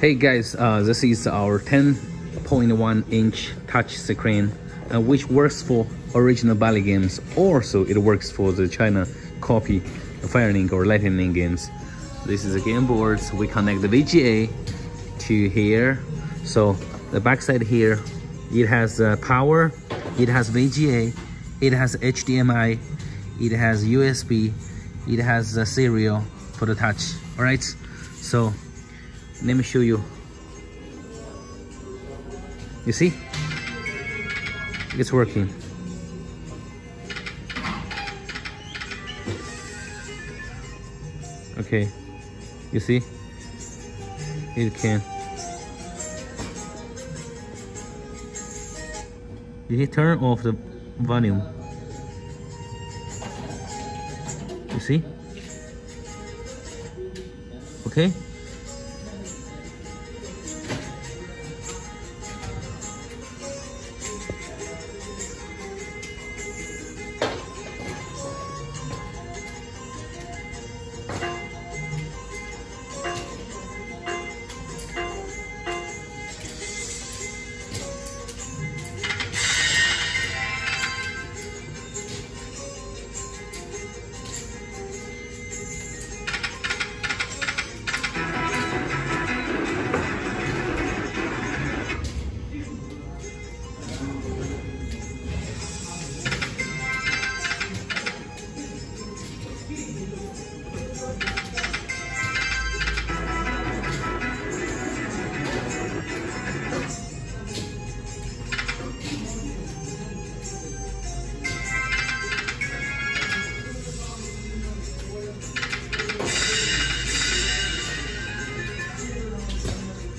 Hey guys, uh, this is our 10.1 inch touch screen uh, which works for original Bally games. Also, it works for the China copy Fire Link or Lightning games. This is a game board. So we connect the VGA to here. So the backside here, it has uh, power, it has VGA, it has HDMI, it has USB, it has a serial for the touch. All right. So let me show you. You see? It's working. Okay. You see? It can. you he turn off the volume? You see? Okay?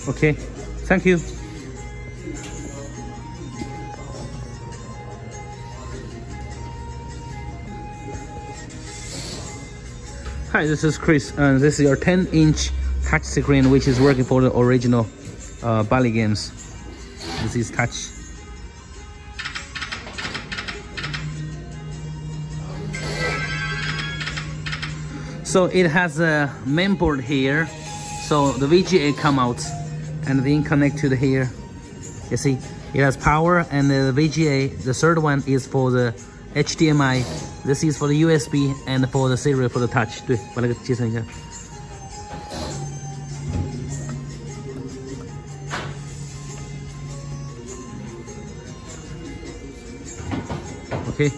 Okay, thank you. Hi, this is Cris, and this is your 10 inch touch screen which is working for the original uh, Bally games. This is touch. So it has a main board here, so the VGA come out and then connect to the here. You see, it has power and the VGA. The third one is for the HDMI. This is for the USB and for the serial for the touch. 对，把那个接上一下。Okay.